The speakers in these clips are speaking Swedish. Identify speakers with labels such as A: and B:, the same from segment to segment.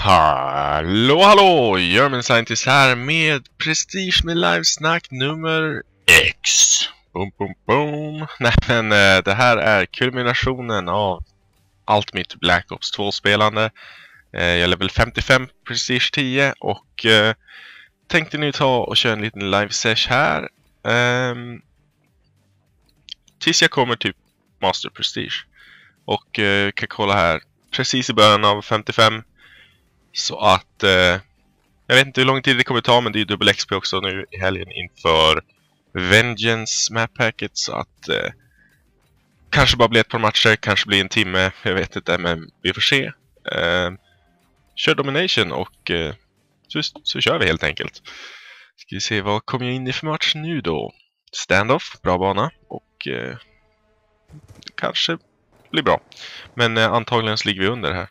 A: Hallå hallå! German Scientist här med Prestige med livesnack nummer X. Boom boom boom. Nej men eh, det här är kulminationen av allt mitt Black Ops 2-spelande. Eh, jag är level 55 Prestige 10 och eh, tänkte nu ta och köra en liten live sesh här. Ehm, tills jag kommer typ Master Prestige. Och kan kolla här precis i början av 55 så att eh, jag vet inte hur lång tid det kommer ta men det är ju dubbel XP också nu i helgen inför Vengeance Map Packet så att eh, kanske bara blir ett par matcher, kanske blir en timme, jag vet inte men vi får se. Eh, kör Domination och eh, så, så kör vi helt enkelt. Ska vi se vad kommer jag in i för match nu då? Standoff, bra bana och eh, kanske blir bra. Men eh, antagligen så ligger vi under här.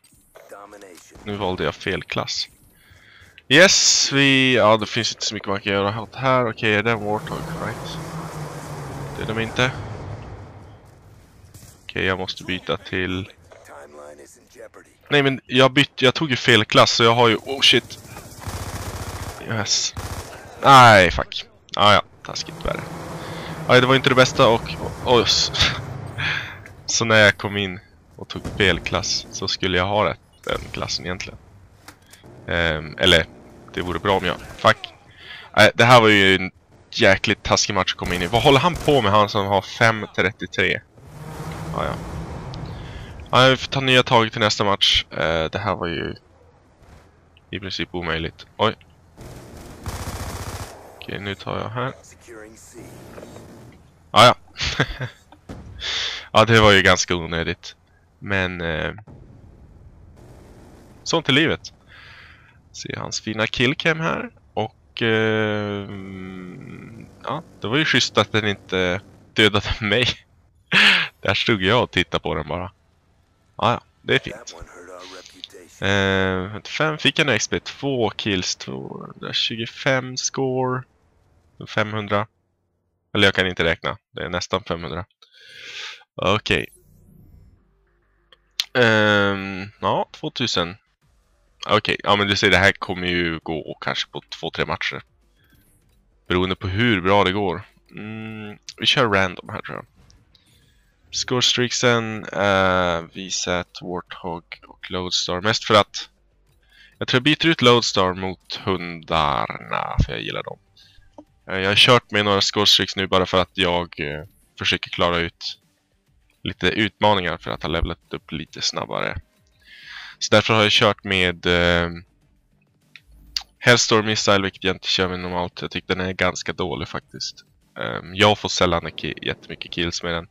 A: Nu valde jag fel klass. Yes, vi... Ja, det finns inte så mycket man kan göra här. Okej, okay, är det en Warthog? Right. Det är de inte. Okej, okay, jag måste byta till... Nej, men jag bytte... Jag tog ju fel klass, så jag har ju... Oh, shit. Yes. Nej, fuck. Ah, ja, taskigt värre. Nej, det var inte det bästa och... Oh, så när jag kom in och tog fel klass så skulle jag ha rätt den klassen egentligen. Um, eller, det vore bra om jag... Fuck. Uh, det här var ju en jäkligt taskig match att komma in i. Vad håller han på med, han som har 5.33? Ah, ja, ja. vi får ta nya tag till nästa match. Uh, det här var ju i princip omöjligt. Oj. Okej, nu tar jag här. Ah, ja, ja. det var ju ganska onödigt. Men... Uh, Sånt är livet. Se hans fina killcam här. Och... Eh, ja, det var ju schysst att den inte dödade mig. Där stod jag och tittade på den bara. Ja, ja, det är fint. Eh, 5 fick jag XP, 2 kills, 225 score, 500. Eller jag kan inte räkna, det är nästan 500. Okej. Okay. Um, ja, 2000. Okej, okay. ja men du ser det här kommer ju gå kanske på två, tre matcher. Beroende på hur bra det går. Mm, vi kör random här tror jag. Scorestreaksen, uh, eh, VSAT, Warthog och Loadstar. Mest för att jag tror jag byter ut Loadstar mot hundarna, för jag gillar dem. Uh, jag har kört med några Scorestreaks nu bara för att jag uh, försöker klara ut lite utmaningar för att ha levlat upp lite snabbare. Så därför har jag kört med eh, Hellstorm Missile, vilket jag inte kör med normalt. Jag tycker den är ganska dålig faktiskt. Um, jag får sällan jättemycket kills med den.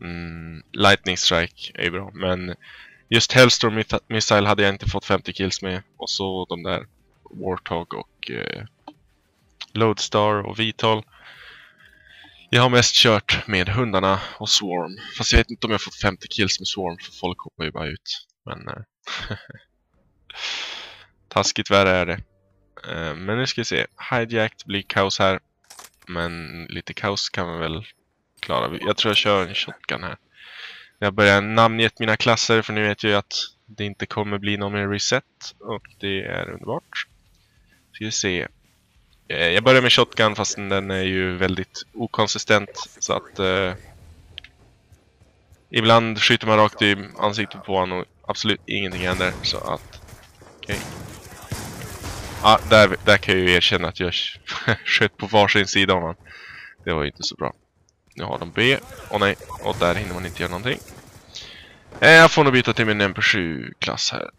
A: Mm, Lightning Strike är bra, men just Hellstorm Missile hade jag inte fått 50 kills med. Och så de där Warthog och eh, Loadstar och Vital. Jag har mest kört med hundarna och Swarm. Fast jag vet inte om jag fått 50 kills med Swarm för folk hoppar ju bara ut. Men... Eh, taskigt värre är det. Eh, men nu ska vi se. Hijacked blir kaos här. Men lite kaos kan man väl klara. Jag tror jag kör en shotgun här. Jag börjar namngett mina klasser för nu vet jag ju att det inte kommer bli någon mer reset. Och det är underbart. Ska vi se. Eh, jag börjar med shotgun fast den är ju väldigt okonsistent. Så att... Eh, ibland skjuter man rakt i ansiktet på honom och absolut ingenting händer. Så att... Okej. Okay. Ja, där, där kan jag ju erkänna att jag sköt på varsin sida av honom. Det var ju inte så bra. Nu har de B. Åh nej, och där hinner man inte göra någonting. Eh, jag får nog byta till min MP7-klass här.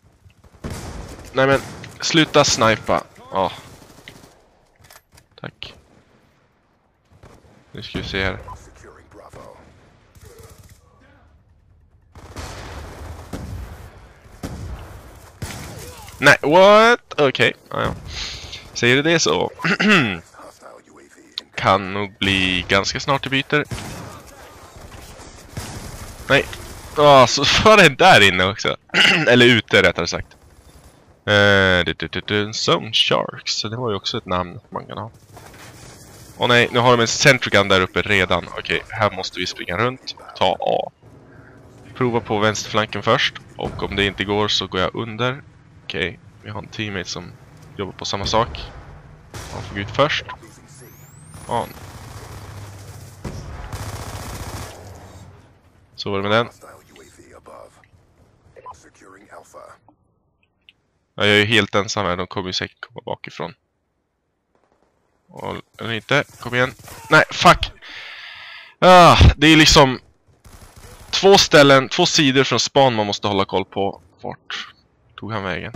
A: Nej men, sluta snipa. Ja. Tack. Nu ska vi se här. Nej, what? Okej, okay. ah, ja. Säger du det så kan nog bli ganska snart i byter. Nej. Ah, så var det där inne också. Eller ute rättare sagt. Uh, Zone Sharks, det var ju också ett namn man kan ha. Åh nej, nu har de en Centrican där uppe redan. Okej, okay, här måste vi springa runt. Ta A. Prova på vänsterflanken först. Och om det inte går så går jag under. Okej. Okay. Vi har en teammate som jobbar på samma sak. Han får gå ut först. Ja. Så var det med den. Ja, jag är helt ensam här, de kommer ju säkert komma bakifrån. Och, eller inte, kom igen. Nej, fuck! Ah, det är liksom två ställen, två sidor från span man måste hålla koll på. Vart tog han vägen?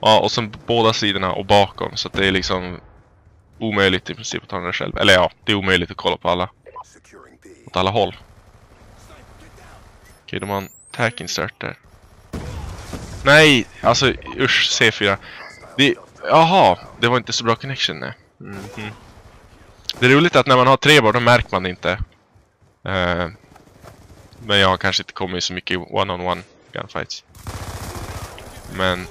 A: Ja, och sen båda sidorna och bakom, så att det är liksom omöjligt i princip att ta den där själv. Eller ja, det är omöjligt att kolla på alla, åt alla håll. Okej, de har en tack insert där. Nej, alltså usch, C4. Det, jaha, det var inte så bra connection, nej. Mhm. Det är roligt att när man har tre bar, då märker man det inte. Uh, men jag har kanske inte kommit så mycket one-on-one gunfights. Men...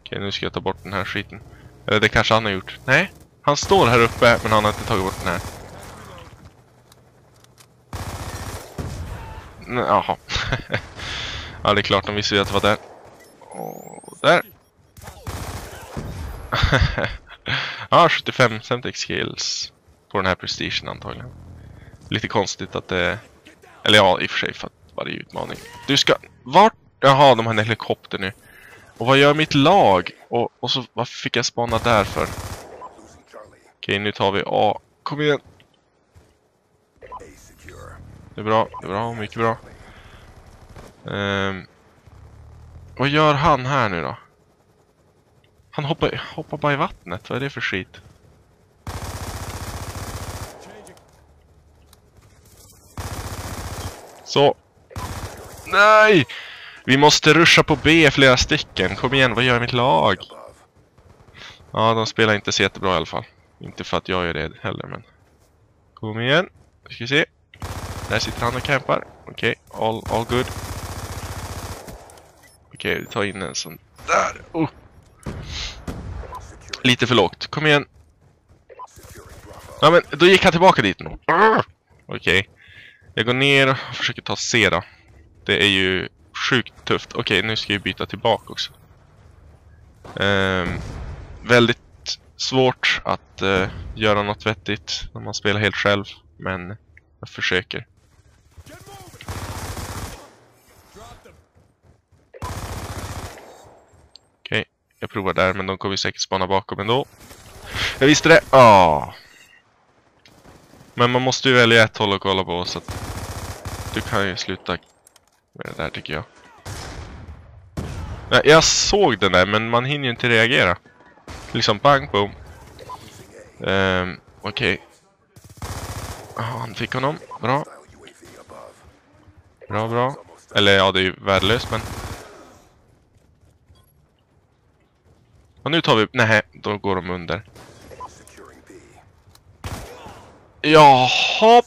A: Okej, nu ska jag ta bort den här skiten. Eller det kanske han har gjort. Nej, han står här uppe men han har inte tagit bort den här. Nej, Jaha. ja, det är klart, de visste ju att det var där. Och där. ja, 75 Semtex skills på den här prestigen antagligen. Lite konstigt att det... Eller ja, i och för sig för att varje utmaning. Du ska... Vart? Jaha, de har en helikopter nu. Och vad gör mitt lag? Och, och så varför fick jag spana där för?
B: Okej, okay,
A: Okej, nu tar vi A. Kom igen. Det är bra, det är bra, mycket bra. Um, vad gör han här nu då? Han hoppar, hoppar bara i vattnet, vad är det för skit? Så. Nej! Vi måste ruscha på B flera stycken. Kom igen, vad gör mitt lag? Ja, de spelar inte så jättebra i alla fall. Inte för att jag gör det heller, men... Kom igen. Nu ska vi se. Där sitter han och campar. Okej, all, all good. Okej, vi tar in en sån där. Oh, lite för lågt. Kom igen. Ja, men då gick han tillbaka dit nu. Okej. Okej. Jag går ner och försöker ta C då. Det är ju sjukt tufft. Okej, nu ska vi byta tillbaka också. Um, väldigt svårt att uh, göra något vettigt när man spelar helt själv. Men jag försöker. Okej, jag provar där men de kommer säkert spana bakom ändå. Jag visste det! Ah. Men man måste ju välja ett håll att kolla på så att du kan ju sluta med det där tycker jag. Nej, jag såg den där men man hinner ju inte reagera. Liksom bang boom. Ehm, okej. Ja, han fick honom. Bra, bra, bra. Eller ja, det är ju värdelöst men... Och nu tar vi... Nej, då går de under.
B: securing B.
A: Jaha!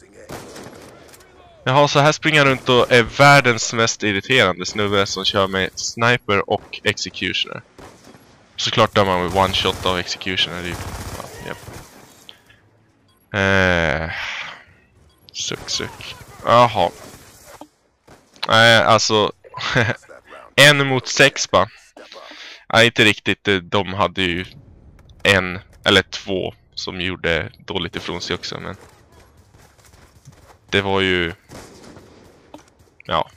A: Jaha, så här springer jag runt och är världens mest irriterande snubbe som kör med sniper och executioner. Såklart dör man med one shot av executioner. Det är ju... Ja, japp. Eh... Suck, suck. Jaha. Nej, alltså... En mot sex bara. Nej, inte riktigt. De hade ju en eller två som gjorde dåligt ifrån sig också, men... Det var ju... Ja.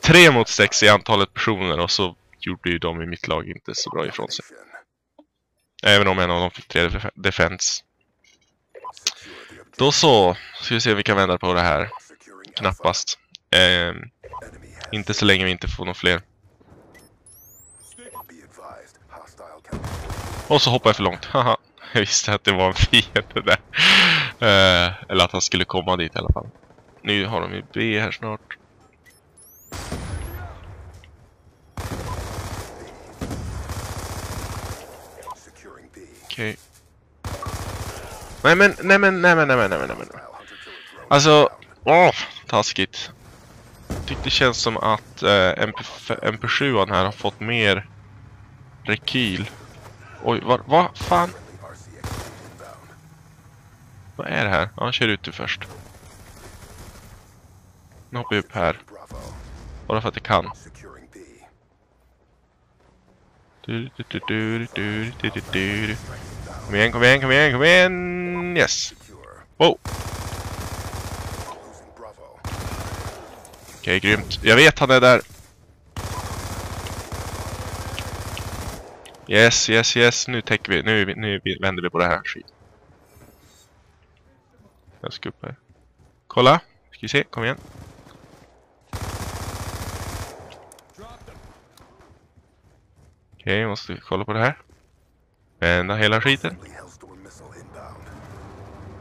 A: Tre mot sex i antalet personer och så gjorde ju de i mitt lag inte så bra ifrån sig. Även om en av dem fick tre def- defense. Då så, ska vi se om vi kan vända på det här. Knappast.
B: Eh,
A: inte så länge vi inte får några fler. Och så hoppar jag för långt. Haha. Jag visste att det var en fiende där. Eh, eller att han skulle komma dit i alla fall. Nu har de ju B här snart.
B: Okej. Okay.
A: Okej. Nej men, nej men, nej men, nej men, nej men, nej men. Alltså, åh, taskigt. Tyckte det känns som att eh, MP, MP7 här har fått mer rekyl. Oj, vad, va, fan? Vad är det här? Ja, han kör ut det först. Nu hoppar jag upp här. Bara för att jag kan. Du, du, du, du, du, du, du, du. Kom igen, kom igen, kom igen, kom igen! Yes! Wow!
B: Okej, okay,
A: Okej, grymt. Jag vet han är där. Yes, yes, yes. Nu täcker vi. Nu, nu vänder vi på det här. Jag ska upp här. Kolla. Ska vi se. Kom igen. Okej, okay, måste kolla på det här. Vända hela skiten.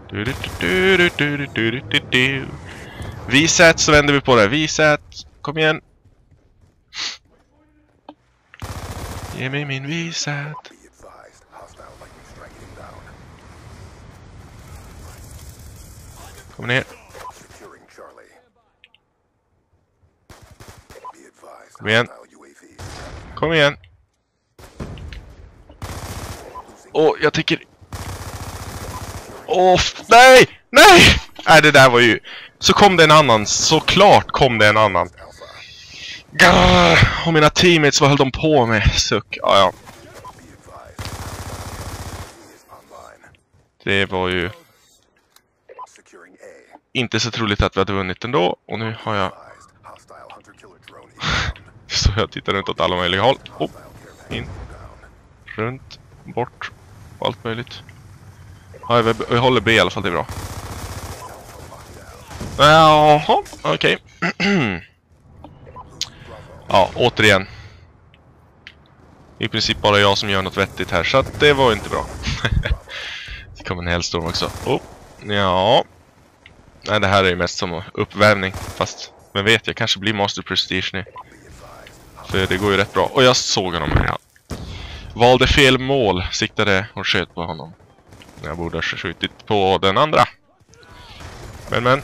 A: Du, du, du, vi sät så vänder vi på det. Vi sät. Kom igen. Ge mig min
B: inbound.
A: Kom ner. Kom igen. Kom igen. Åh, jag tycker... Åh, f- nej! Nej! Nej, det där var ju... Så kom det en annan. Såklart kom det en annan. Grrr, och mina teammates, vad höll de på med? Suck. Ah, ja. Det var ju inte så troligt att vi hade vunnit ändå. Och nu har jag... Så jag tittar runt åt alla möjliga håll. Oh, in. runt, bort. och Allt möjligt. Ja, vi, vi håller B i alla fall, det är bra. Jaha, okej. ja, återigen. I princip bara jag som gör något vettigt här, så att det var inte bra. det kommer en hellstorm också. Oh, ja. Nej, det här är ju mest som uppvärmning. Fast, vem vet, jag kanske blir Master Prestige nu. För det går ju rätt bra. Och jag såg honom här, ja. Valde fel mål, siktade och sköt på honom. Jag borde ha skjutit på den andra. Men men.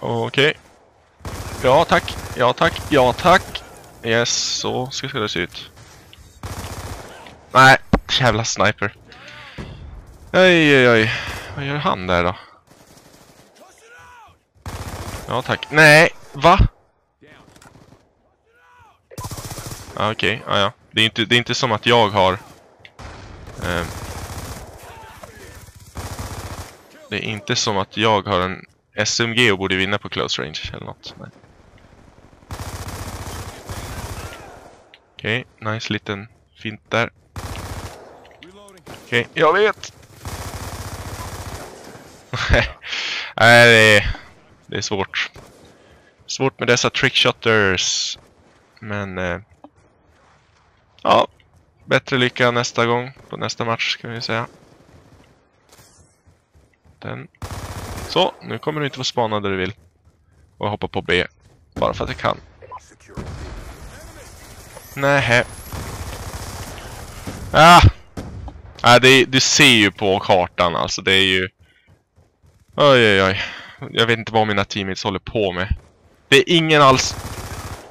A: Okej. Ja tack, ja tack, ja tack. Yes, så ska det se ut. Nej, jävla sniper. Oj, oj, oj. Vad gör han där då? Ja tack. Nej, va? Ah, Okej, ja ja. Det är, inte, det är inte som att jag har... ehm, det är inte som att jag har en SMG och borde vinna på close range eller något. Nej. Okej, nice liten fint där. Okej, jag vet! Nej, det är, det är svårt. Svårt med dessa trickshotters. Men... Eh, ja, bättre lycka nästa gång. På nästa match ska vi säga. Den. Så, nu kommer du inte få spana där du vill. Och hoppa på B. Bara för att jag kan
B: nej.
A: Nähä. Ah! Nej, det, du ser ju på kartan alltså. Det är ju... Oj, oj, oj. Jag vet inte vad mina teammates håller på med. Det är ingen alls...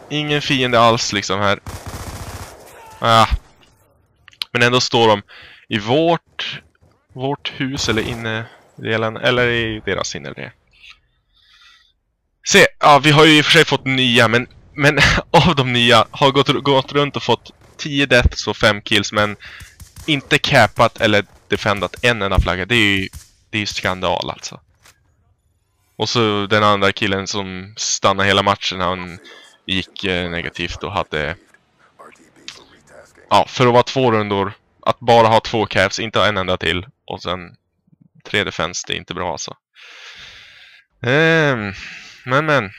A: Ingen fiende alls liksom här. Ah. Men ändå står de i vårt... Vårt hus eller inne delen eller i deras inre Se, ja vi har ju i och för sig fått nya men, men av de nya har gått, gått runt och fått 10 deaths och 5 kills men inte capat eller defendat en enda flagga. Det är ju, det är ju skandal alltså. Och så den andra killen som stannade hela matchen, han gick eh, negativt och hade, ja för att vara två rundor, att bara ha två caps, inte ha en enda till och sen tre defense, det är inte bra alltså. Ehm, men men.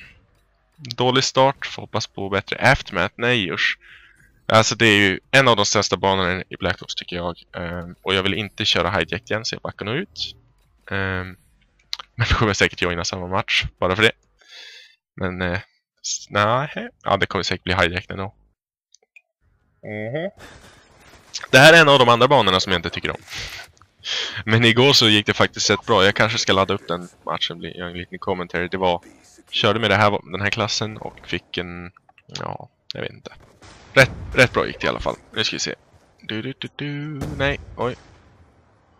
A: Dålig start, får hoppas på bättre aftermath. Nej usch. Alltså det är ju en av de sämsta banorna i Black Ops tycker jag. Um, och jag vill inte köra hijack igen så jag backar nog ut. Um, men då kommer jag säkert joina samma match, bara för det. Men eh, uh, nej, ja det kommer säkert bli hijack ändå. Mhm. Det här är en av de andra banorna som jag inte tycker om. Men igår så gick det faktiskt rätt bra. Jag kanske ska ladda upp den matchen, och göra en liten commentary. Det var, körde med det här, den här klassen och fick en, ja, jag vet inte. Rätt, rätt bra gick det i alla fall. Nu ska vi se. Du, du, du, du. Nej, oj.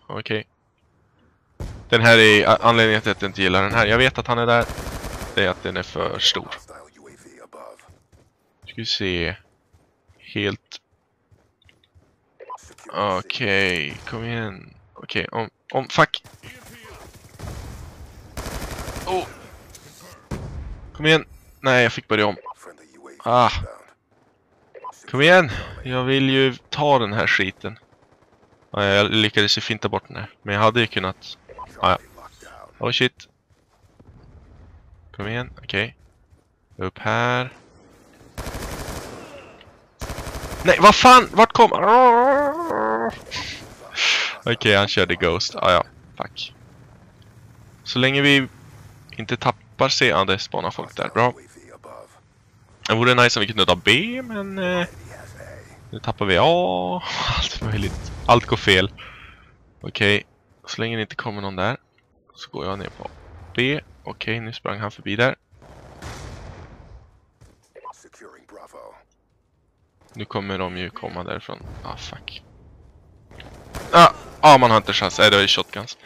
A: Okej. Den här är anledningen till att jag inte gillar den här. Jag vet att han är där. Det är att den är för stor.
B: Nu
A: Ska vi se. Helt...
B: Okej,
A: Okej, kom igen. Okej, om... Om... Fuck! Oh! Kom igen! Nej, jag fick börja om. Ah. Kom igen! Jag vill ju ta den här skiten. Ah, jag lyckades ju finta bort den här. Men jag hade ju kunnat... Ah, ja. Oh shit. Kom igen, okej. Upp här. Nej, vad fan! Vart kom... Okej, han körde Ghost. Ah, ja, fuck. Så länge vi inte tappar C... Ja, det spawnar folk där. Bra. Det vore nice om vi kunde ta B, men... Eh, nu tappar vi A. Allt möjligt. Allt går fel. Okej, så länge det inte kommer någon där så går jag ner på B. Okej, nu sprang han förbi där. Nu kommer de ju komma därifrån. Ah, fuck. Ah, ah man har inte chans. Nej, det var ju shotguns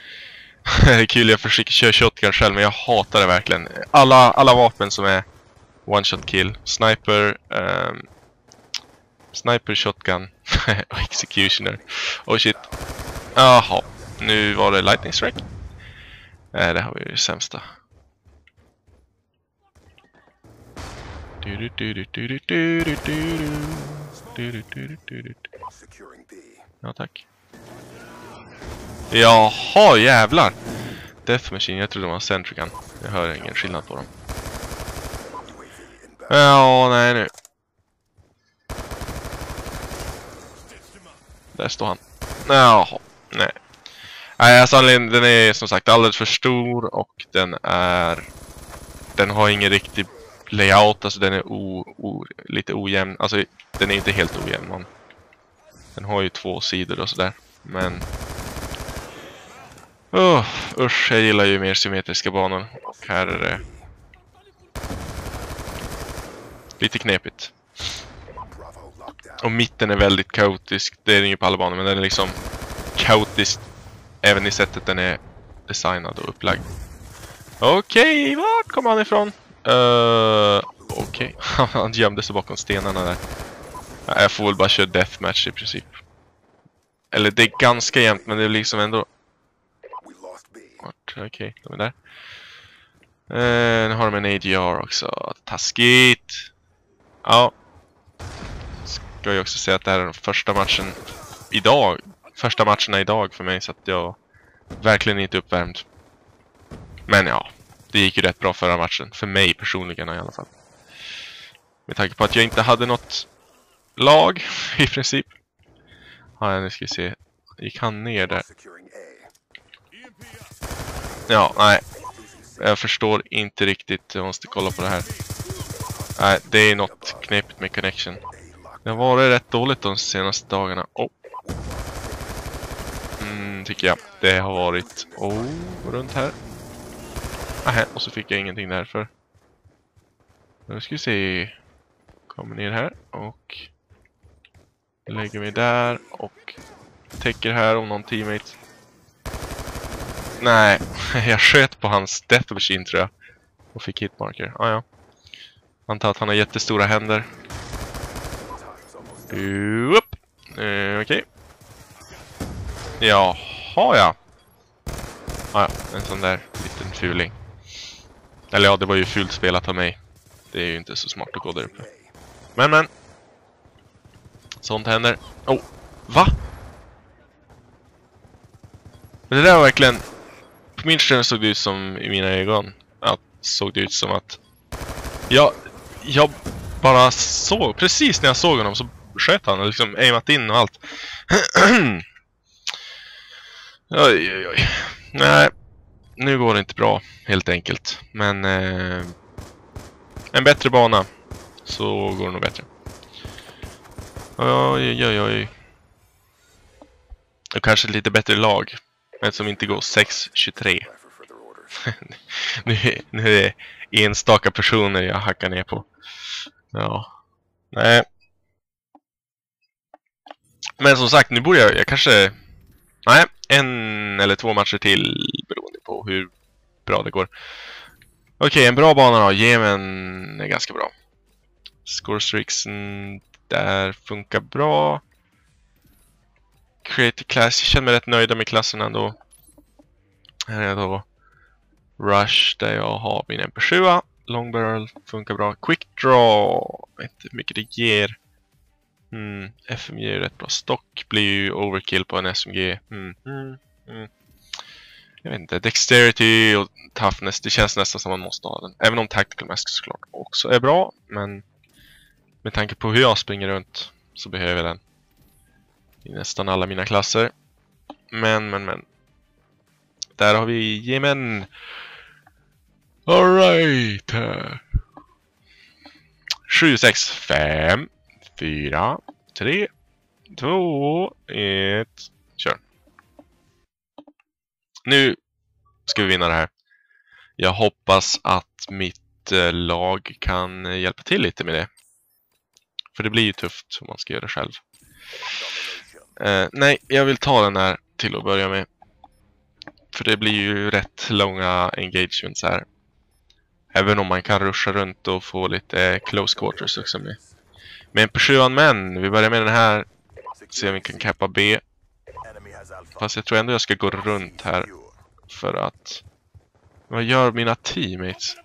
A: det är kul, jag försöker köra shotgun själv, men jag hatar det verkligen. Alla, alla vapen som är one shot kill. Sniper, um, sniper, shotgun och executioner. Oh shit. Jaha, nu var det lightning strike. Nej, det här var ju det sämsta. Ja, tack. Jaha, jävlar! Death Machine, jag trodde det var Centrican. Jag hör ingen skillnad på dem. Ja, nej nu. Där står han. Jaha, nej. Nej, alltså den är som sagt alldeles för stor och den är... Den har ingen riktig layout, alltså den är o, o, lite ojämn. Alltså, den är inte helt ojämn. Man. Den har ju två sidor och sådär, men... Oh, usch, jag gillar ju mer symmetriska banor. Och här är det lite knepigt. Och mitten är väldigt kaotisk. Det är den ju på alla banor, men den är liksom kaotisk även i sättet den är designad och upplagd. Okej, vart kom han ifrån? Uh, Okej, han gömde sig bakom stenarna där. Jag får väl bara köra deathmatch i princip. Eller det är ganska jämnt, men det är liksom ändå... Vart? Okej, de är där. Eh, nu har de en ADR också. Taskigt! Ja. Ska jag också säga att det här är den första matchen idag. Första matcherna idag för mig så att jag verkligen inte uppvärmd. Men ja, det gick ju rätt bra förra matchen. För mig personligen i alla fall. Med tanke på att jag inte hade något lag i princip. Ja, nu ska vi se. Gick han ner där? Ja, nej. Jag förstår inte riktigt. Jag måste kolla på det här. Nej, det är något knepigt med connection. Det har varit rätt dåligt de senaste dagarna. Oh. Mm, tycker jag. Det har varit... Oh, runt här. Nähä, och så fick jag ingenting därför. Nu ska vi se. Kommer ner här och... Lägger mig där och täcker här om någon teammate. Nej, jag sköt på hans Death Machine tror jag. Och fick hitmarker. Ah, ja. Antar att han har jättestora händer.
B: Time's.
A: Upp. Eh, Okej. Jaha ja. Ah, ja, en sån där liten fuling. Eller ja, det var ju fult spelat av mig. Det är ju inte så smart att gå där uppe. Men men. Sånt händer. Oh, va? Men det där var verkligen... På min såg det ut som i mina ögon. Att såg det ut som att... Jag, jag bara såg, precis när jag såg honom så sköt han och liksom aimat in och allt. oj, oj, oj. Nej, nu går det inte bra helt enkelt. Men eh, en bättre bana så går det nog bättre. Oj, oj, oj. Och kanske lite bättre lag. Men som inte går 6.23. Nu, är- nu är det enstaka personer jag hackar ner på. Ja. Nej. Men som sagt, nu borde jag, jag kanske... Nej, en eller två matcher till beroende på hur bra det går. Okej, en bra bana då. Jemen är ganska bra. Scorestreaks där funkar bra. Creative class, jag känner mig rätt nöjd med klasserna ändå. Här är då Rush där jag har min MP7. Long barrel funkar bra. Quick draw, vet inte hur mycket det ger. Mm, FMG är rätt bra. Stock blir ju overkill på en SMG. Mm, mm, mm. Jag vet inte, Dexterity och Toughness, det känns nästan som man måste ha den. Även om Tactical Mask såklart också är bra, men med tanke på hur jag springer runt så behöver jag den i nästan alla mina klasser. Men, men, men. Där har vi Jemen. Alright. 7, 6, 5, 4, 3, 2, 1. Kör. Nu ska vi vinna det här. Jag hoppas att mitt eh, lag kan hjälpa till lite med det. För det blir ju tufft om man ska göra det själv. Eh, nej, jag vill ta den här till att börja med. För det blir ju rätt långa engagements här. Även om man kan ruscha runt och få lite close quarters också med. Men på sjuan men vi börjar med den här. Se om vi kan kappa B. Fast jag tror ändå jag ska gå runt här. För att... Vad gör mina teammates?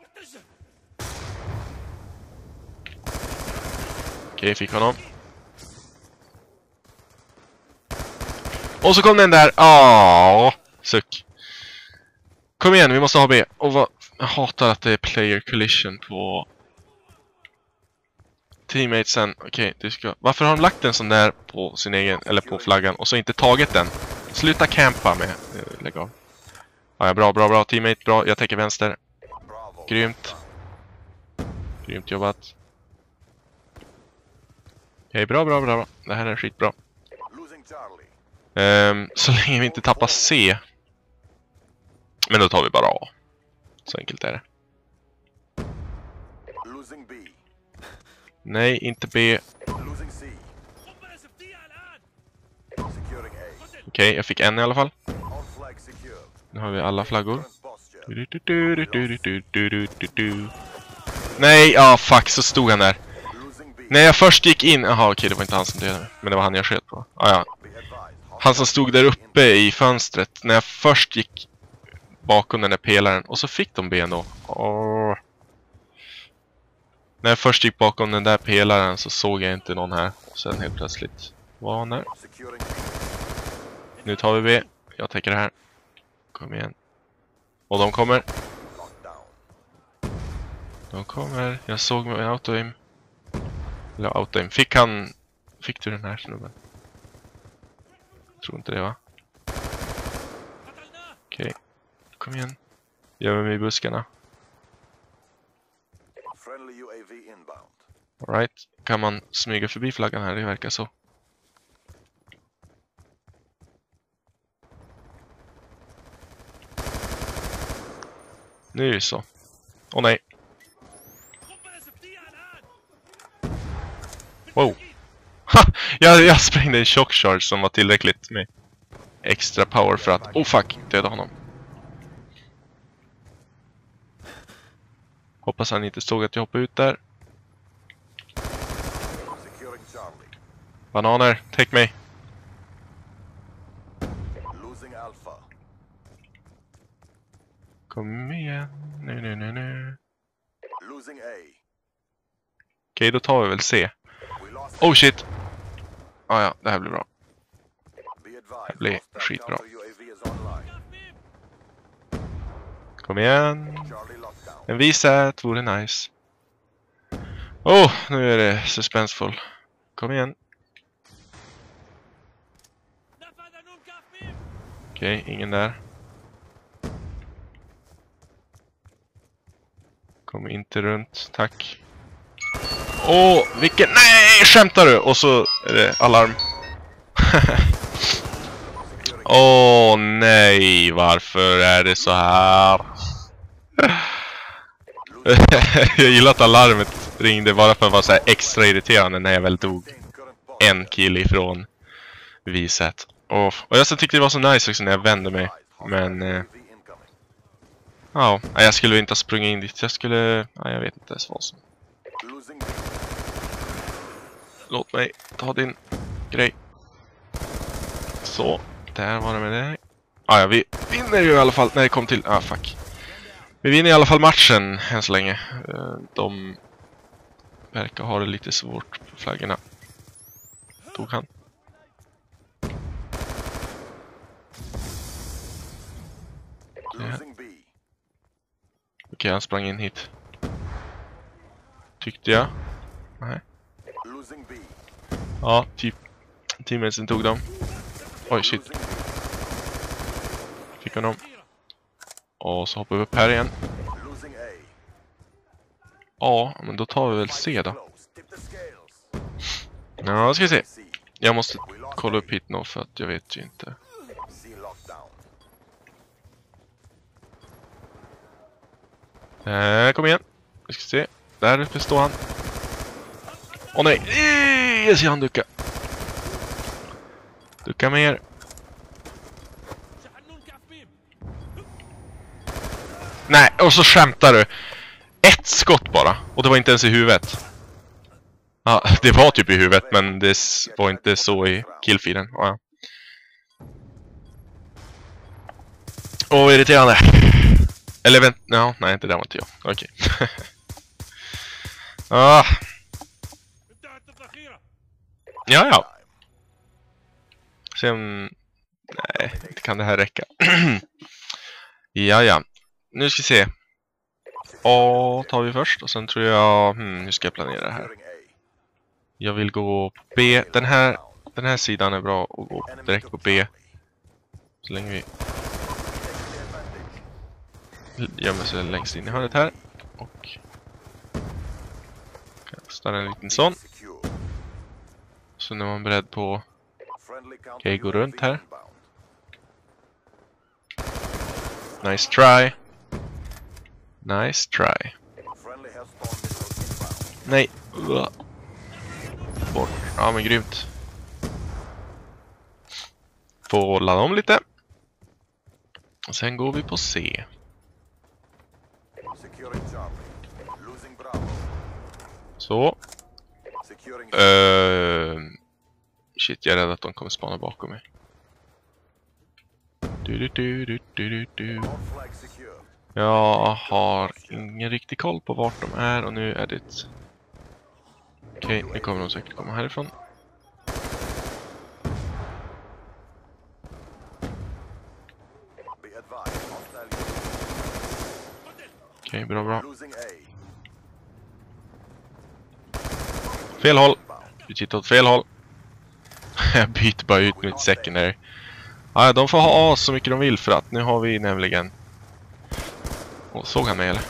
A: Okej, fick honom. Och så kom den där. Aaaaah! suck. Kom igen, vi måste ha B. Och vad... Jag hatar att det är player collision på teammatesen. Okej, du ska... Varför har de lagt en sån där på sin egen, eller på flaggan och så inte tagit den? Sluta campa med... Eh, lägg av. Ja, bra, bra, bra. Teammate, bra. Jag täcker vänster. Grymt. Grymt jobbat. Okej, bra, bra, bra, bra. Det här är skitbra. Um, så länge vi inte tappar C. Men då tar vi bara A. Så enkelt är det. Nej, inte B. Okej, okay, jag fick en i alla fall. Nu har vi alla flaggor. Nej, ja ah, fuck, så stod han där. När jag först gick in... Jaha, okej, okay, det var inte han som dödade mig. Men det var han jag sköt på. Ah, ja. Han som stod där uppe i fönstret, när jag först gick bakom den där pelaren, och så fick de ben då. Oh. När jag först gick bakom den där pelaren så såg jag inte någon här. Och sen helt plötsligt var han där. Nu tar vi B. Jag täcker det här. Kom igen. Och de kommer. De kommer. Jag såg med autoim. Eller autoim. Fick han... Fick du den här snubben? Jag tror inte det va? Okej. Kom igen. Gör mig i buskarna. Alright. Kan man smyga förbi flaggan här? Det verkar så. Nu så. Åh nej. Wow. Ha! Jag, jag sprängde en shock charge som var tillräckligt med extra power för att... Oh fuck! Döda honom. Hoppas han inte såg att jag hoppade ut där. Bananer, täck mig. Kom igen. Nu, nu, nu, nu. Okej, då tar vi väl C. Oh shit! Ah, ja, det här blir bra.
B: Be advised.
A: blir skitbra. Kom igen. En visat vore nice. Oh, nu är det suspensfull. Kom igen. Okej, ingen där. Kom inte runt, tack. Åh, vilken... Nej, skämtar du? Och så är det alarm. Åh nej, varför är det så här? jag gillar att alarmet ringde bara för att vara så här extra irriterande när jag väl dog en kill ifrån viset. Och, och jag så tyckte det var så nice också när jag vände mig. Men eh, Ja, jag skulle inte ha sprungit in dit. Jag skulle... Ja, jag vet inte ens vad som... Låt mig ta din grej. Så, där var det med det. Ah, ja, vi vinner ju i alla fall när det kom till... Ah, fuck. Vi vinner i alla fall matchen än så länge. Eh, De verkar ha det lite svårt på flaggorna. Tog han. Okej, han sprang in hit. Tyckte jag. Nej. Ja, typ. Teammatesen tog dem. Oj, shit. Fick honom. Och så hoppar vi upp här igen. Ja, men då tar vi väl C då. Ja, då ska vi se. Jag måste kolla upp hit nu för att jag vet ju inte. Eh, kom igen. Vi ska se. Där uppe står han. Åh nej! Jag ser han ducka. Ducka mer. Nej, och så skämtar du. Ett skott bara. Och det var inte ens i huvudet. Ja, det var typ i huvudet, men det var inte så i killfeeden. Ja. Åh, irriterande. Eller vänta... Ja, nej, det där var inte jag. Okej. ah, ja, ja. om... Nej, inte kan det här räcka. ja, ja. Nu ska vi se. A tar vi först och sen tror jag... Hmm, hur ska jag planera det här? Jag vill gå på B. Den här, den här sidan är bra att gå direkt på B. Så länge vi gömmer sig längst in i hörnet här. Och... Kastar en liten sån. Så nu är man beredd på... Okej, okay,
B: gå
A: runt här. Nice try. Nice try. Nej. Bort. Ja men grymt. Får ladda om lite. Och sen går vi på C. Så. Uh, shit, jag är rädd att de kommer spana bakom mig. Du, du, du, du, du, du, du. Jag har ingen riktig koll på vart de är och nu är det... Okej, nu kommer de säkert komma härifrån.
B: Okej, okay,
A: Okej, bra, bra.
B: Losing A.
A: Fel håll! Vi tittar åt fel håll. Jag byter bara ut mitt secondary. Ja, de får ha A så mycket de vill för att nu har vi nämligen... Åh, såg han mig eller?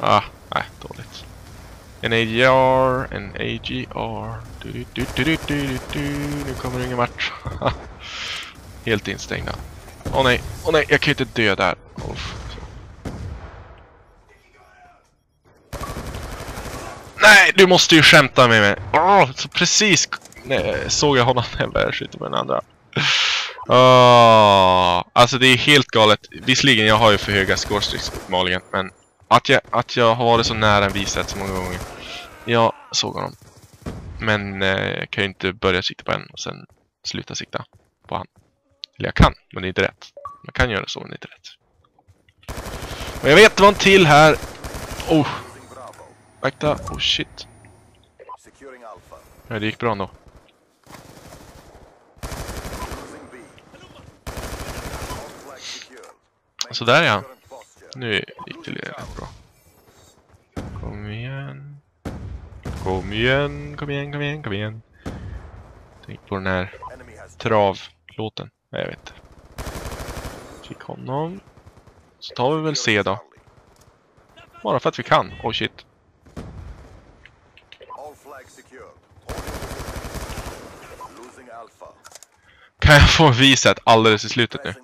A: Ah, nej, dåligt. En AGR, en AGR. Du, du, du, du, du, du, du. Nu kommer det ingen match! Helt instängda. Åh nej, åh nej, jag kan ju inte dö där. Oh. Nej, du måste ju skämta med mig. Oh, så precis nej, såg jag honom när jag började skjuta på den andra. Oh, alltså det är helt galet. Visserligen, jag har ju för höga scorestreaks uppenbarligen, men att jag, att jag har varit så nära en biset så många gånger. Jag såg honom. Men eh, jag kan ju inte börja sikta på en och sen sluta sikta på han. Eller jag kan, men det är inte rätt. Man kan göra så, men det är inte rätt. Och jag vet, det var en till här. Oh, akta. Oh shit. Ja, det gick bra ändå. Så där
B: posture.
A: Nu gick det rätt bra. Kom igen. Kom igen, kom igen, kom igen, kom igen. Tänk på den här travlåten. Nej, jag vet inte. Fick honom. Så tar vi väl C då. Bara för att vi kan. Oh shit. Kan jag få viset alldeles i slutet nu?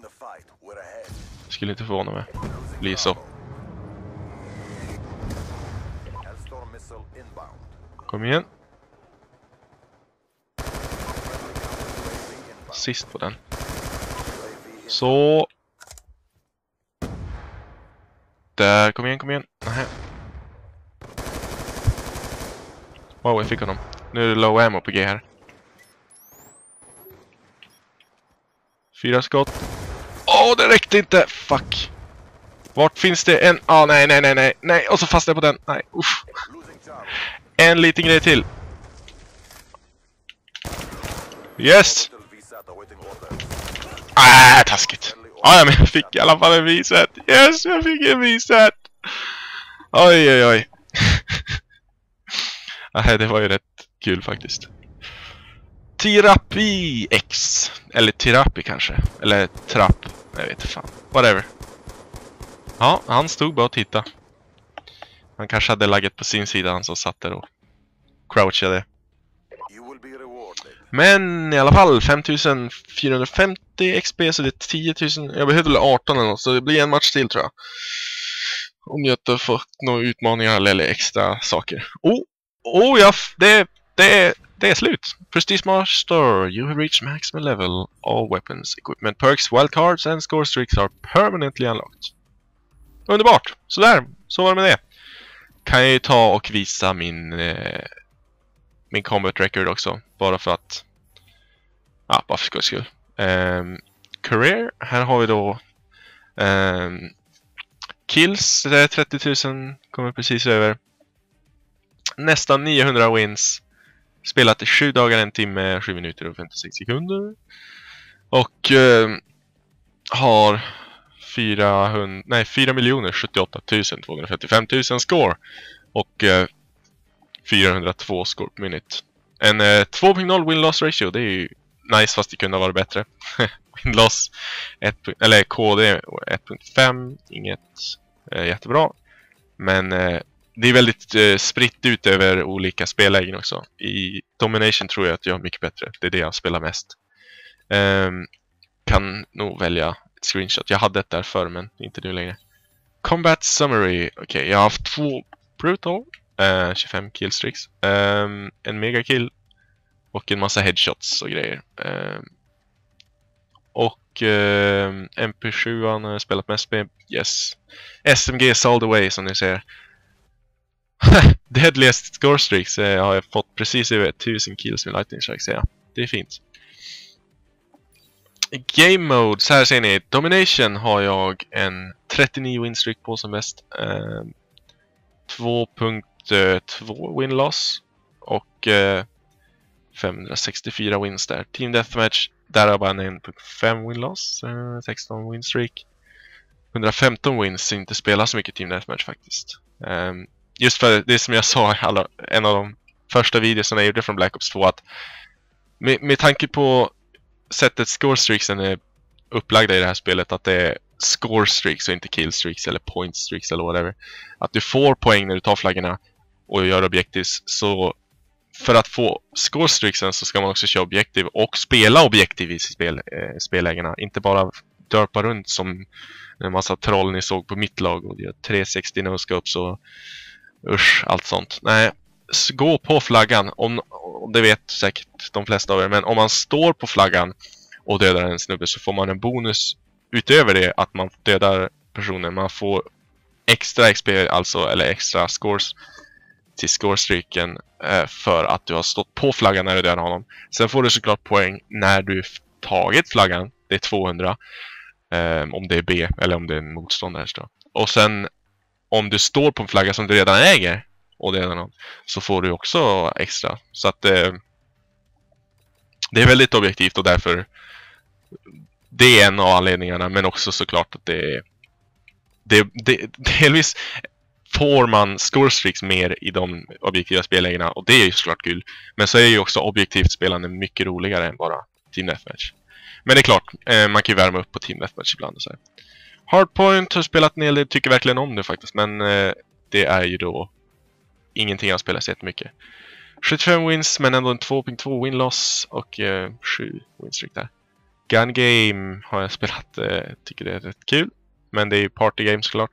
A: Skulle inte förvåna mig. Blir så. Kom igen. Sist på den. Så. där. Kom igen, kom igen. Nähä. Wow, jag fick honom. Nu är det low ammo på G här. Fyra skott. Åh, oh, det räckte inte! Fuck. Vart finns det en... Ah, nej, nej, nej, nej, nej. Och så fastnade jag på den. Nej, usch. En liten grej till. Yes! Ah, taskigt. Ah, ja, men jag fick i alla fall en viset. Yes, jag fick en viset. Oj, oj, oj. Nej, det var ju rätt kul faktiskt. Tirapi X. Eller Tirapi kanske. Eller Trapp. Jag vet inte fan. Whatever. Ja, han stod bara och tittade. Han kanske hade lagget på sin sida, han som satt där och crouchade. Men i alla fall, 5450 XP så det är 10 000. Jag behövde väl 18 eller något, så det blir en match till tror jag. Om jag inte fått några utmaningar eller extra saker. Oh, oh ja, det, det, det är slut. Prestige Master, you have reached maximum level. All weapons, equipment, perks, wildcards and score streaks are permanently unlocked. Underbart! Sådär, så var det med det. Kan jag ju ta och visa min eh, min combat record också. Bara för att ja, bara för skojs skull. Um, career, här har vi då um, kills, det är 30 000, kommer precis över. Nästan 900 wins. Spelat i 7 dagar, en timme, 7 minuter och 56 sekunder. Och eh, har 400, nej, 4 miljoner 78 255 000 score. Och eh, 402 score per minute. En eh, 2.0 win-loss ratio, det är ju nice fast det kunde ha varit bättre. win-loss, eller KD 1.5, inget eh, jättebra. Men eh, det är väldigt eh, spritt ut över olika spellägen också. I Domination tror jag att jag är mycket bättre. Det är det jag spelar mest. Um, kan nog välja ett screenshot. Jag hade ett där förr men inte nu längre. Combat Summary. Okej, okay, jag har haft två Brutal. Eh, uh, 25 killstreaks. Um, ehm, en mega kill. Och en massa headshots och grejer. Um, och uh, MP7 har jag spelat mest med. Yes. SMG all the way som ni ser. Deadliest score streaks eh, har jag fått precis över 1000 kills med lightning strike säga. Det är fint. Game mode, så här ser ni. Domination har jag en 39 win streak på som bäst. Eh, 2.2 eh, win-loss och 564 wins där. Team Deathmatch, där har jag bara 1.5 win-loss, 16 win-streak. 115 wins, inte spelar så mycket Team Deathmatch faktiskt. Ehm, Just för det som jag sa i alla, en av de första videorna jag gjorde från Black Ops 2 att med, med tanke på sättet score streaksen är upplagda i det här spelet att det är score streaks och inte kill streaks eller point streaks eller whatever. Att du får poäng när du tar flaggorna och gör objektiv Så för att få score streaksen så ska man också köra objektiv och spela objektiv i spel, eh, spellägena. Inte bara dörpa runt som en massa troll ni såg på mitt lag och gör 360 no-scopes och usch, allt sånt. Nej, gå på flaggan. Om, det vet säkert de flesta av er, men om man står på flaggan och dödar en snubbe så får man en bonus utöver det att man dödar personen. Man får extra XP, alltså, eller extra scores till scorestreaken eh, för att du har stått på flaggan när du dödar honom. Sen får du såklart poäng när du tagit flaggan. Det är 200. Eh, om det är B eller om det är en motståndare. Och sen om du står på en flagga som du redan äger och dödar någon så får du också extra. Så att eh, det är väldigt objektivt och därför det är en av anledningarna men också såklart att det är det, det, delvis får man scorestreaks mer i de objektiva spellägena och det är ju såklart kul. Men så är ju också objektivt spelande mycket roligare än bara Team Deathmatch. Men det är klart, eh, man kan ju värma upp på Team Deathmatch ibland och så här. Hardpoint har spelat en hel del, tycker verkligen om det faktiskt, men eh, det är ju då ingenting jag spelar så jättemycket. 75 wins men ändå en 2.2 win-loss och eh, 7 winstreak där. Gun Game har jag spelat, eh, tycker det är rätt kul. Men det är ju party game såklart.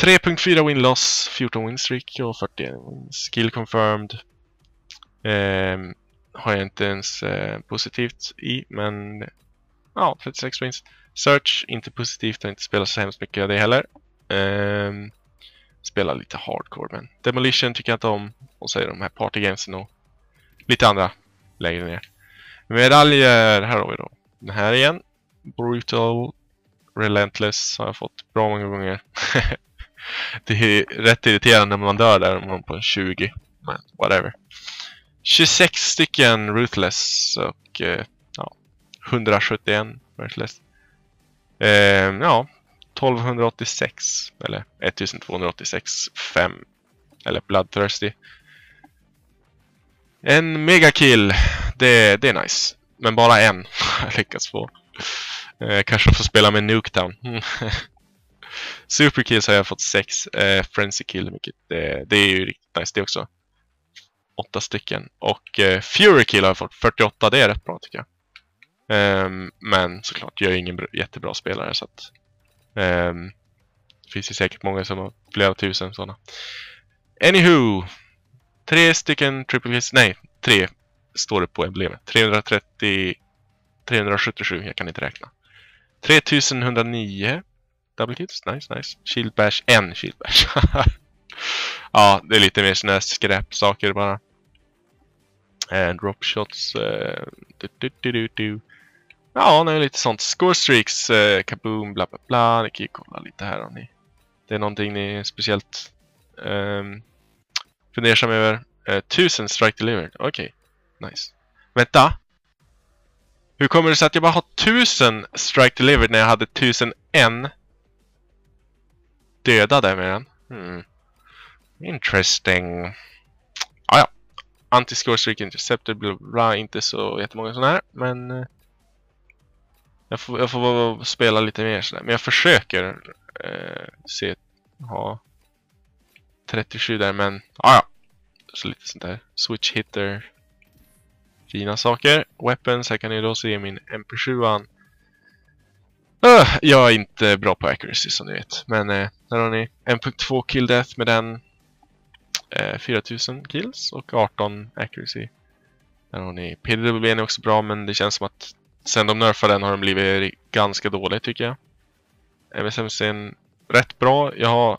A: 3.4 win-loss, 14 win-streak och 41 wins. Skill confirmed. Ehm, har jag inte ens eh, positivt i, men ja, 36 wins. Search, inte positivt, har inte spelat så hemskt mycket av det heller. Ehm, um, spelar lite hardcore men Demolition tycker jag inte om. Och så är de här partygamesen och lite andra längre ner. Medaljer, här har vi då. Den här igen. Brutal Relentless har jag fått bra många gånger. det är rätt irriterande när man dör där om man på en 20. Men whatever. 26 stycken Ruthless och eh, ja, 171 Ruthless. Eh, ja, 1286 eller 1286 5 eller Bloodthirsty. En megakill, det, det är nice. Men bara en har jag lyckats få. Eh, kanske får spela med Nuketown. Mm. Superkills har jag fått 6. Eh, Frenzy kill, vilket det, det är ju riktigt nice det också. 8 stycken. Och eh, Fury kill har jag fått 48. Det är rätt bra tycker jag. Um, men såklart, jag är ingen jättebra spelare så att... Um, det finns ju säkert många som har flera tusen sådana. Anywho! Tre stycken triple kills, nej, tre står det på emblemet. 330, 377, jag kan inte räkna. 3109 double kills, nice, nice. Shield bash, en shield bash. ja, det är lite mer sådana skräpsaker bara. And drop shots. Uh, du, du, du. Ja, nu är lite sånt. Score streaks, eh, kaboom, bla bla bla. Ni kan ju kolla lite här om ni... Det är någonting ni är speciellt eh, fundersam över. Eh, 1000 strike delivered, okej. Okay. Nice. Vänta! Hur kommer det sig att jag bara har 1000 strike delivered när jag hade 1001 dödade med den? Hmm. Interesting. Ah, ja, Anti-score streak interceptor, bla, bla inte så jättemånga sådana här, men eh, jag får, jag får spela lite mer sådär. Men jag försöker eh, se, ha 37 där, men ah, ja. Så lite sånt där. Switch hitter. Fina saker. Weapons, här kan ni då se min MP7. Uh, eh, ah, jag är inte bra på accuracy som ni vet. Men eh, där har ni 1.2 kill death med den. Eh, 4000 kills och 18 accuracy. Där har ni PDW är också bra men det känns som att sen de nerfade den har den blivit ganska dålig tycker jag. MSMC är rätt bra. Jag har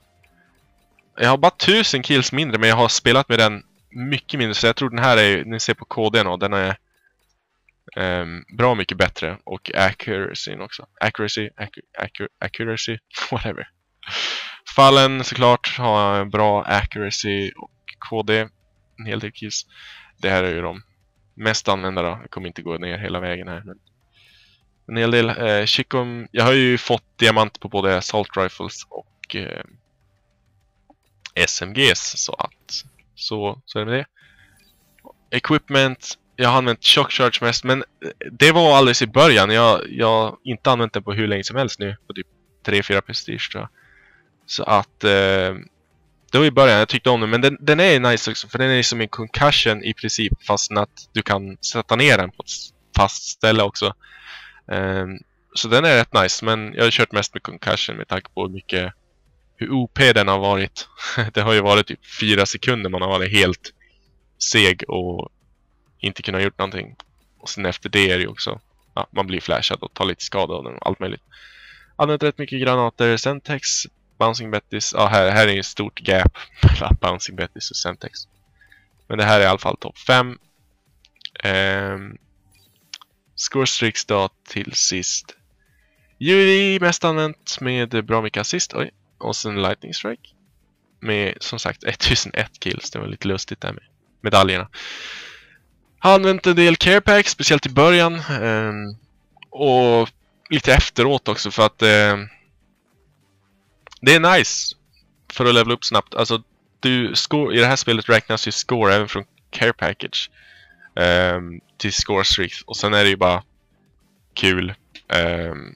A: jag har bara tusen kills mindre men jag har spelat med den mycket mindre så jag tror den här är, ni ser på KDn och den är um, bra mycket bättre och accuracy också. Accuracy, accur accuracy, whatever. Fallen såklart har bra accuracy och KD, en hel del kills. Det här är ju de mest använda då. Jag kommer inte gå ner hela vägen här. Men en hel del. Eh, Chikom, jag har ju fått diamant på både Salt Rifles och eh, SMGs så att så, så är det med det. Equipment, jag har använt Shock Charge mest men eh, det var alldeles i början. Jag har inte använt den på hur länge som helst nu. På typ 3-4 prestige tror jag. Så att eh, det var i början, jag tyckte om den. Men den, den är nice också för den är som en concussion i princip fast att du kan sätta ner den på ett fast ställe också. Ehm, så den är rätt nice men jag har kört mest med concussion med tanke på hur mycket hur OP den har varit. det har ju varit typ fyra sekunder man har varit helt seg och inte kunnat gjort någonting. Och sen efter det är det ju också, ja, man blir flashad och tar lite skada av den och allt möjligt. Använt rätt mycket granater, Sentex, Bouncing Bettis, ja här, här är ju ett stort gap mellan Bouncing Bettis och Sentex. Men det här är i alla fall topp 5. Um, Score Strix då till sist. UV mest använt med bra mycket assist. Oj, och sen Lightning Strike. Med som sagt 1001 kills. Det var lite lustigt där med medaljerna. Har använt en del care packs, speciellt i början. Eh, och lite efteråt också för att eh, det är nice för att levela upp snabbt. Alltså, du, score, I det här spelet räknas ju score även från care package um, till score streaks. Och sen är det ju bara kul. Um,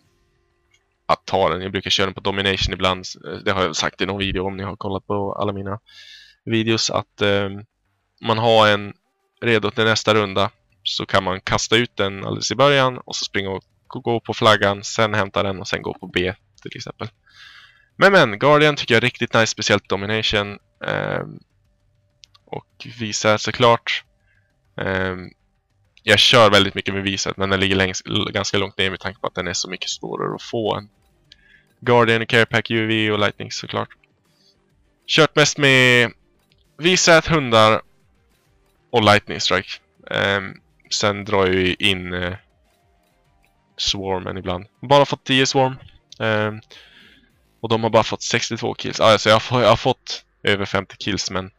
A: att ta den. Jag brukar köra den på Domination ibland. Eh, det har jag sagt i någon video om ni har kollat på alla mina videos. Att um, man har en redo till nästa runda så kan man kasta ut den alldeles i början och så springa och gå på flaggan, sen hämta den och sen gå på B till exempel. Men men, Guardian tycker jag är riktigt nice, speciellt Domination. Eh, och visar såklart. Ehm, jag kör väldigt mycket med visat men den ligger längs, ganska långt ner med tanke på att den är så mycket svårare att få än Guardian, Carepack, UV och Lightning såklart. Kört mest med Visat, hundar och Lightning Strike. Um, sen drar jag ju in uh, Swarmen ibland. Bara fått 10 Swarm. Um, och de har bara fått 62 kills. Alltså jag har, jag har fått över 50 kills men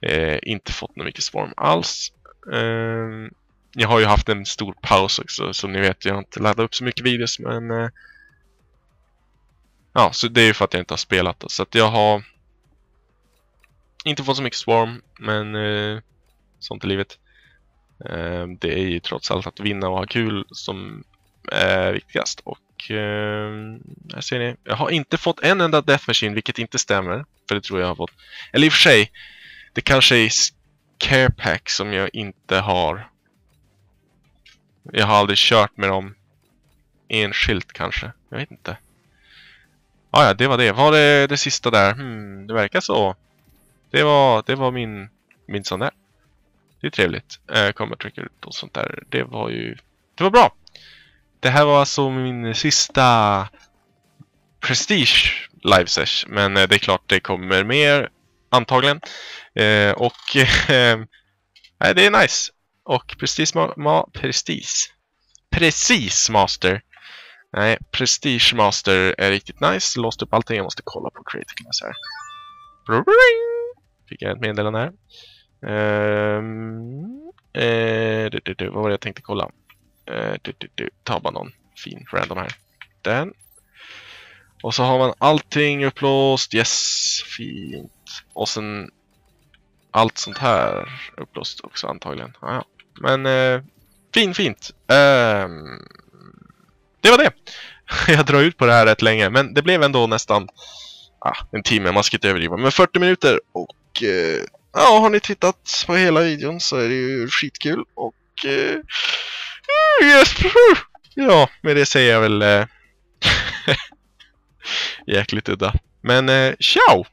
A: eh, inte fått något mycket Swarm alls. Eh, jag har ju haft en stor paus också som ni vet. Jag har inte laddat upp så mycket videos men Eh, Ja, så det är ju för att jag inte har spelat då. Så att jag har inte fått så mycket Swarm men eh, sånt i livet. Ehm, det är ju trots allt att vinna och ha kul som är viktigast. Och eh, här ser ni, jag har inte fått en enda Death Machine vilket inte stämmer. För det tror jag har fått. Eller i och för sig, det kanske är Care Pack som jag inte har. Jag har aldrig kört med dem enskilt kanske. Jag vet inte. Ah, ja, det var det. Var det det sista där? Hmm, det verkar så. Det var, det var min, min sån där. Det är trevligt. Eh, kommer trycka ut och sånt där. Det var ju... Det var bra! Det här var alltså min sista Prestige live sesh. Men eh, det är klart det kommer mer antagligen. Eh, och eh, det är nice. Och Prestige, ma, ma Prestige. Precis Master. Nej, Prestige Master är riktigt nice. Låst upp allting. Jag måste kolla på Creative Class här. Fick jag ett meddelande här. Um, eh, du, du, du, vad var det jag tänkte kolla? Uh, du, du, du, ta bara någon fin random här. Den. Och så har man allting upplåst. Yes, fint. Och sen allt sånt här upplåst också antagligen. Ja. Men eh, fin, fint. Um, det var det. Jag drar ut på det här rätt länge, men det blev ändå nästan ah, en timme. Man ska inte överdriva, men 40 minuter. Och eh, ja, har ni tittat på hela videon så är det ju skitkul. Och eh, yes. ja, med det säger jag väl eh, jäkligt udda. Men eh, ciao!